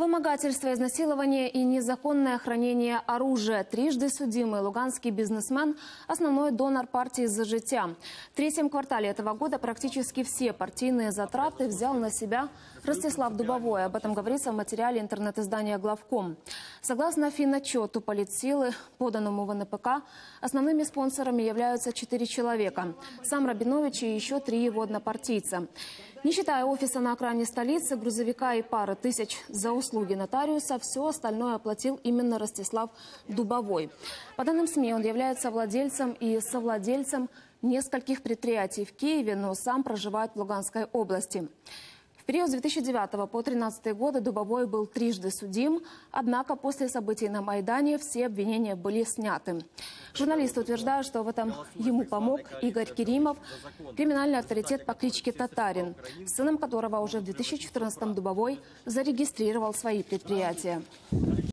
Вымогательство, изнасилование и незаконное хранение оружия. Трижды судимый луганский бизнесмен – основной донор партии «За життя». В третьем квартале этого года практически все партийные затраты взял на себя Ростислав Дубовой. Об этом говорится в материале интернет-издания «Главком». Согласно финотчету политсилы, поданному в НПК, основными спонсорами являются четыре человека. Сам Рабинович и еще три его однопартийца. Не считая офиса на окраине столицы, грузовика и пары тысяч за услуги нотариуса, все остальное оплатил именно Ростислав Дубовой. По данным СМИ, он является владельцем и совладельцем нескольких предприятий в Киеве, но сам проживает в Луганской области. Период с 2009 по 2013 годы Дубовой был трижды судим, однако после событий на Майдане все обвинения были сняты. Журналисты утверждают, что в этом ему помог Игорь Керимов, криминальный авторитет по кличке Татарин, сыном которого уже в 2014 Дубовой зарегистрировал свои предприятия.